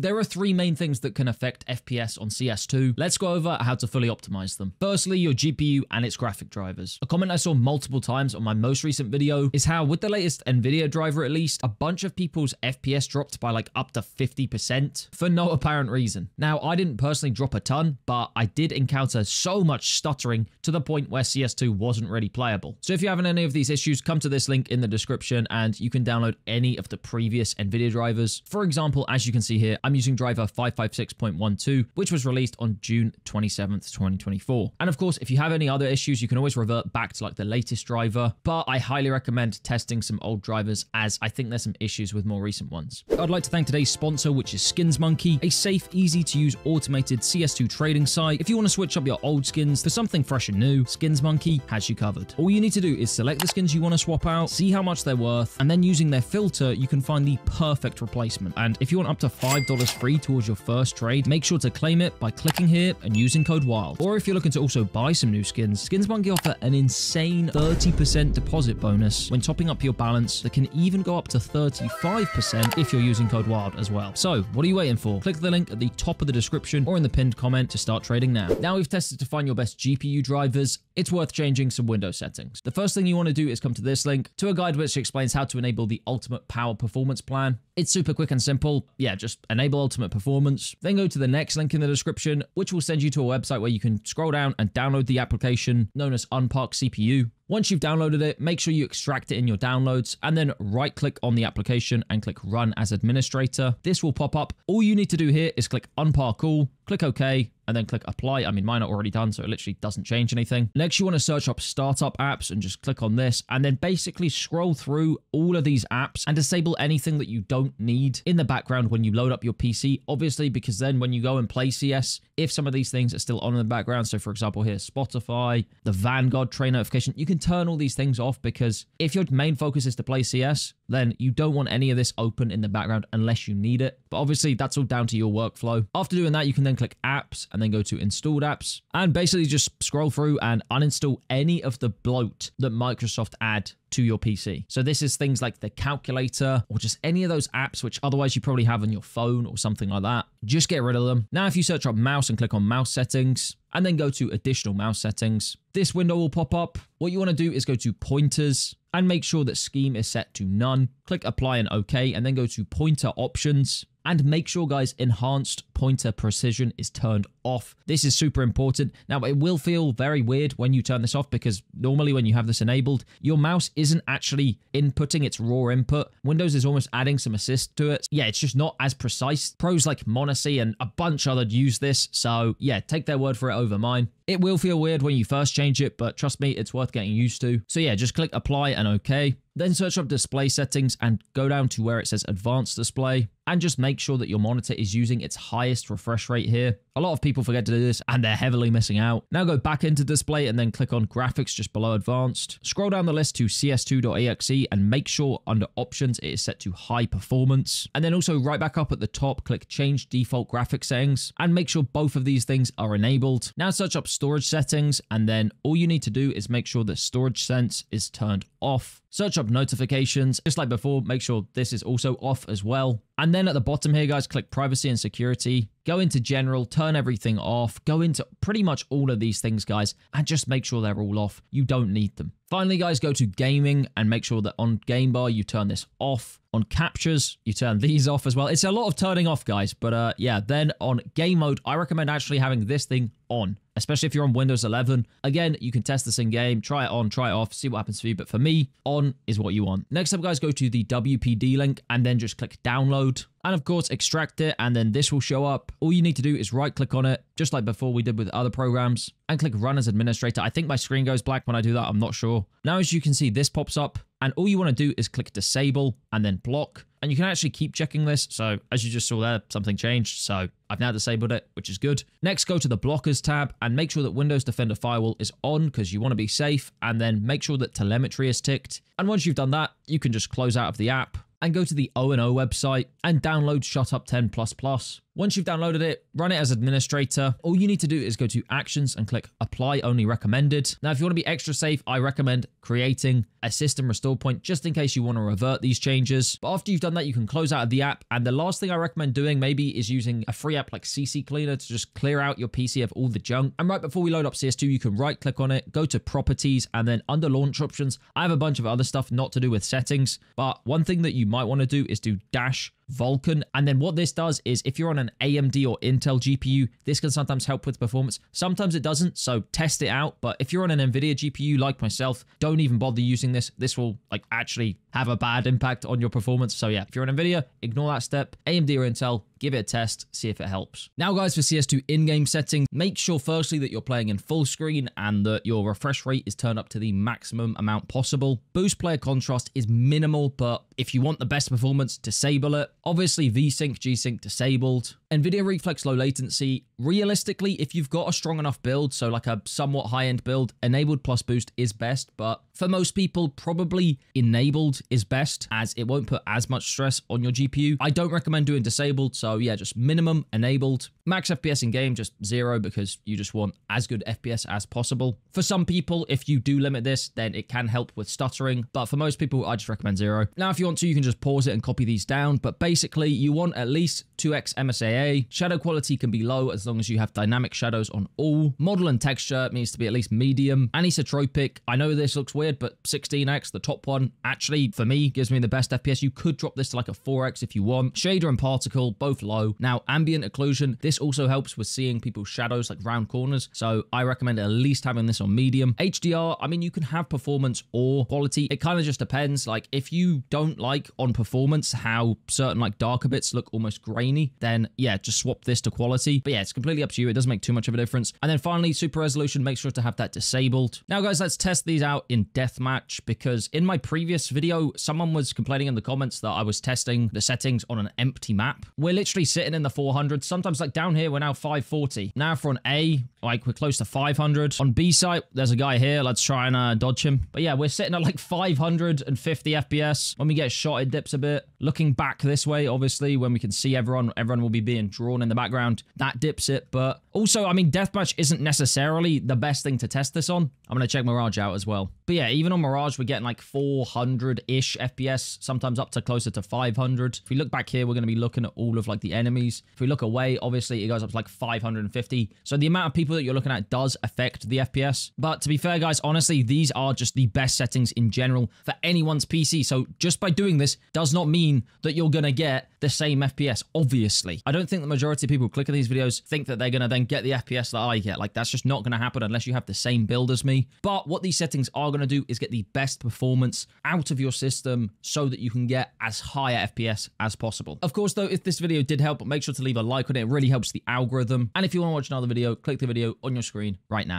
There are three main things that can affect FPS on CS2. Let's go over how to fully optimize them. Firstly, your GPU and its graphic drivers. A comment I saw multiple times on my most recent video is how with the latest Nvidia driver at least, a bunch of people's FPS dropped by like up to 50% for no apparent reason. Now, I didn't personally drop a ton, but I did encounter so much stuttering to the point where CS2 wasn't really playable. So if you're having any of these issues, come to this link in the description and you can download any of the previous NVIDIA drivers. For example, as you can see here, I'm using driver 556.12, which was released on June 27th, 2024. And of course, if you have any other issues, you can always revert back to like the latest driver, but I highly recommend testing some old drivers as I think there's some issues with more recent ones. I'd like to thank today's sponsor, which is SkinsMonkey, a safe, easy to use automated CS2 trading site. If you want to switch up your old skins for something fresh and new, SkinsMonkey has you covered. All you need to do is select the skins you want to swap out, see how much they're worth, and then using their filter, you can find the perfect replacement. And if you want up to $5 free towards your first trade, make sure to claim it by clicking here and using code WYLD. Or if you're looking to also buy some new skins, SkinsMonkey offer an insane 30% deposit bonus when topping up your balance that can even go up to 35% if you're using code WYLD as well. So what are you waiting for? Click the link at the top of the description or in the pinned comment to start trading now. Now we've tested to find your best GPU drivers, it's worth changing some Windows settings. The first thing you want to do is come to this link to a guide which explains how to enable the ultimate power performance plan. It's super quick and simple. Yeah, just enable ultimate performance. Then go to the next link in the description, which will send you to a website where you can scroll down and download the application known as Unpark CPU. Once you've downloaded it, make sure you extract it in your downloads and then right click on the application and click run as administrator. This will pop up. All you need to do here is click unpark all, click OK, and then click apply. I mean, mine are already done, so it literally doesn't change anything. Next, you want to search up startup apps and just click on this and then basically scroll through all of these apps and disable anything that you don't need in the background when you load up your PC, obviously, because then when you go and play CS, if some of these things are still on in the background, so for example, here, Spotify, the Vanguard tray notification, you can turn all these things off because if your main focus is to play CS, then you don't want any of this open in the background unless you need it. But obviously, that's all down to your workflow. After doing that, you can then click apps and then go to installed apps and basically just scroll through and uninstall any of the bloat that Microsoft add to your PC. So this is things like the calculator or just any of those apps which otherwise you probably have on your phone or something like that. Just get rid of them. Now if you search up mouse and click on mouse settings and then go to additional mouse settings, this window will pop up. What you want to do is go to pointers and make sure that scheme is set to none. Click apply and OK and then go to pointer options and make sure guys enhanced pointer precision is turned off. This is super important. Now it will feel very weird when you turn this off because normally when you have this enabled, your mouse isn't actually inputting its raw input. Windows is almost adding some assist to it. Yeah, it's just not as precise. Pros like m0NESY and a bunch other use this. So yeah, take their word for it over mine. It will feel weird when you first change it, but trust me, it's worth getting used to. So yeah, just click apply and okay. Then search up display settings and go down to where it says advanced display and just make sure that your monitor is using its highest refresh rate here. A lot of people forget to do this and they're heavily missing out. Now go back into display and then click on graphics just below advanced. Scroll down the list to cs2.exe and make sure under options it is set to high performance. And then also right back up at the top, click change default graphic settings and make sure both of these things are enabled. Now search up storage settings and then all you need to do is make sure that storage sense is turned off. Search up notifications, just like before, make sure this is also off as well. And then at the bottom here, guys, click privacy and security. Go into general, turn everything off, go into pretty much all of these things, guys, and just make sure they're all off. You don't need them. Finally, guys, go to gaming and make sure that on game bar, you turn this off. On captures, you turn these off as well. It's a lot of turning off, guys. But uh, yeah, then on game mode, I recommend actually having this thing on especially if you're on Windows 11. Again, you can test this in game, try it on, try it off, see what happens for you. But for me, on is what you want. Next up, guys, go to the WPD link and then just click download. And of course, extract it, and then this will show up. All you need to do is right click on it, just like before we did with other programs, and click run as administrator. I think my screen goes black when I do that. I'm not sure. Now, as you can see, this pops up, and all you want to do is click disable and then block. And you can actually keep checking this. So as you just saw there, something changed. So I've now disabled it, which is good. Next, go to the blockers tab and make sure that Windows Defender Firewall is on because you want to be safe. And then make sure that telemetry is ticked. And once you've done that, you can just close out of the app and go to the O&O website and download ShutUp 10++. Once you've downloaded it, run it as administrator. All you need to do is go to actions and click apply only recommended. Now, if you want to be extra safe, I recommend creating a system restore point just in case you want to revert these changes. But after you've done that, you can close out of the app. And the last thing I recommend doing maybe is using a free app like CC Cleaner to just clear out your PC of all the junk. And right before we load up CS2, you can right click on it, go to properties, and then under launch options, I have a bunch of other stuff not to do with settings. But one thing that you might want to do is do dash Vulkan. And then what this does is if you're on an AMD or Intel GPU, this can sometimes help with performance. Sometimes it doesn't, so test it out. But if you're on an NVIDIA GPU like myself, don't even bother using this. This will like actually have a bad impact on your performance. So yeah, if you're on NVIDIA, ignore that step. AMD or Intel, give it a test, see if it helps. Now guys, for CS2 in-game settings, make sure firstly that you're playing in full screen and that your refresh rate is turned up to the maximum amount possible. Boost player contrast is minimal, but if you want the best performance, disable it. Obviously VSync, G-Sync disabled. NVIDIA Reflex low latency, realistically, if you've got a strong enough build, so like a somewhat high-end build, enabled plus boost is best, but for most people, probably enabled is best as it won't put as much stress on your GPU. I don't recommend doing disabled, so yeah, just minimum enabled. Max FPS in game, just zero because you just want as good FPS as possible. For some people, if you do limit this, then it can help with stuttering, but for most people, I just recommend zero. Now, if you want to, you can just pause it and copy these down, but basically, you want at least 2x MSAA. Shadow quality can be low as long as you have dynamic shadows on all. Model and texture needs to be at least medium. Anisotropic, I know this looks weird, but 16x, the top one, actually, for me, gives me the best FPS. You could drop this to like a 4x if you want. Shader and particle, both low. Now, ambient occlusion, this also helps with seeing people's shadows like round corners. So I recommend at least having this on medium. HDR, I mean, you can have performance or quality. It kind of just depends. Like if you don't like on performance how certain like darker bits look almost grainy, then yeah, just swap this to quality. But yeah, it's completely up to you. It doesn't make too much of a difference. And then finally, super resolution, make sure to have that disabled. Now guys, let's test these out in deathmatch because in my previous video, someone was complaining in the comments that I was testing the settings on an empty map. We're literally sitting in the 400s. Sometimes like down here, we're now 540. Now for an A, like we're close to 500. On B site, there's a guy here. Let's try and uh, dodge him. But yeah, we're sitting at like 550 FPS. When we get shot, it dips a bit. Looking back this way, obviously, when we can see everyone, everyone will be being drawn in the background. That dips it. But also, I mean, deathmatch isn't necessarily the best thing to test this on. I'm going to check Mirage out as well. But yeah, even on Mirage, we're getting like 400-ish FPS, sometimes up to closer to 500. If we look back here, we're going to be looking at all of like the enemies. If we look away, obviously, it goes up to like 550. So the amount of people that you're looking at does affect the FPS. But to be fair, guys, honestly, these are just the best settings in general for anyone's PC. So just by doing this does not mean that you're going to get the same FPS, obviously. I don't think the majority of people who click on these videos think that they're going to then get the FPS that I get. Like, that's just not going to happen unless you have the same build as me. But what these settings are going to do is get the best performance out of your system so that you can get as high a FPS as possible. Of course, though, if this video did help, make sure to leave a like on it. It really helps the algorithm. And if you want to watch another video, click the video on your screen right now.